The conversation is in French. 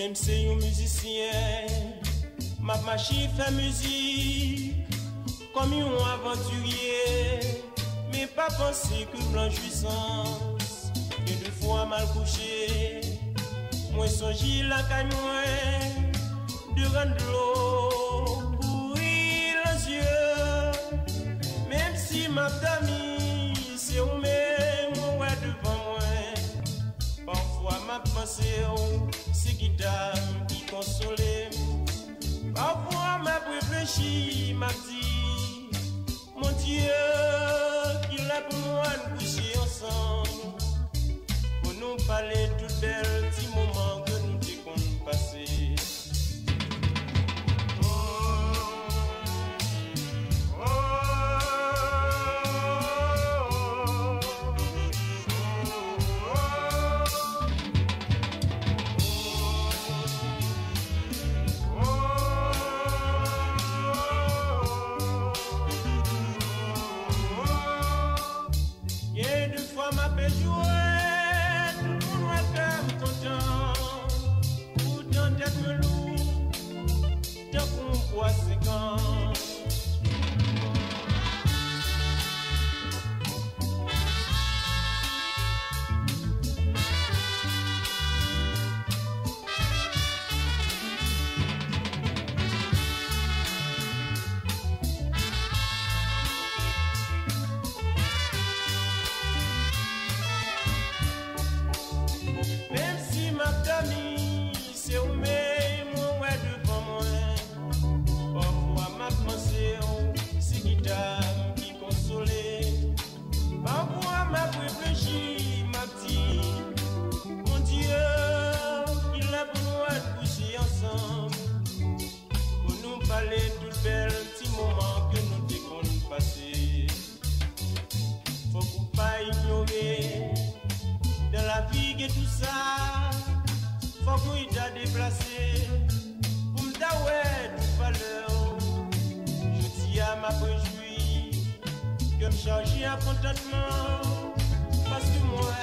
même c'est un musicien, ma machine fait musique, comme un aventurier, mais pas penser que blanchissance, et deux fois mal couché, moi songe la caille de rendre réfléchi, m'a dit, mon Dieu, qu'il a pour moi de coucher ensemble, pour nous parler tout belle Jẹ́ kún pọ̀ sí. Tout ça, faut qu'on t'a déplacé. Pour me ouais, tout valeur, je dis à ma réjouie que me charger à contentement, parce que moi,